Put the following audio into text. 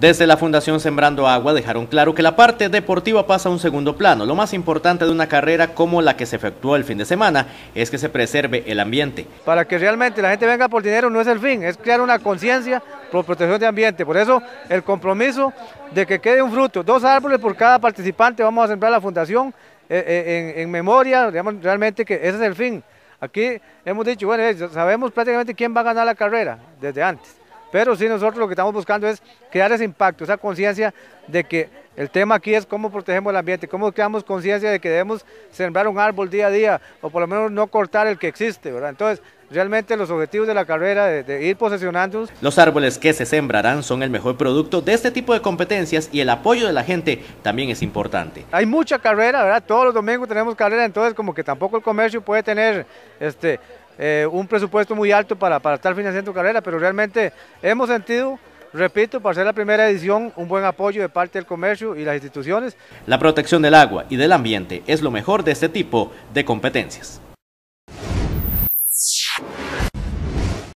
Desde la Fundación Sembrando Agua dejaron claro que la parte deportiva pasa a un segundo plano. Lo más importante de una carrera como la que se efectuó el fin de semana es que se preserve el ambiente. Para que realmente la gente venga por dinero no es el fin, es crear una conciencia por protección de ambiente. Por eso el compromiso de que quede un fruto, dos árboles por cada participante vamos a sembrar la Fundación eh, eh, en, memoria, digamos, realmente que ese es el fin. Aquí hemos dicho, bueno, eh, sabemos prácticamente quién va a ganar la carrera desde antes, pero sí nosotros lo que estamos buscando es crear ese impacto, esa conciencia de que el tema aquí es cómo protegemos el ambiente, cómo creamos conciencia de que debemos sembrar un árbol día a día, o por lo menos no cortar el que existe, ¿verdad? Entonces, realmente los objetivos de la carrera de, ir posesionándonos. Los árboles que se sembrarán son el mejor producto de este tipo de competencias y el apoyo de la gente también es importante. Hay mucha carrera, ¿verdad? Todos los domingos tenemos carrera, entonces como que tampoco el comercio puede tener este, eh, un presupuesto muy alto para, para estar financiando carrera, pero realmente hemos sentido repito, para ser la primera edición, un buen apoyo de parte del comercio y las instituciones. La protección del agua y del ambiente es lo mejor de este tipo de competencias.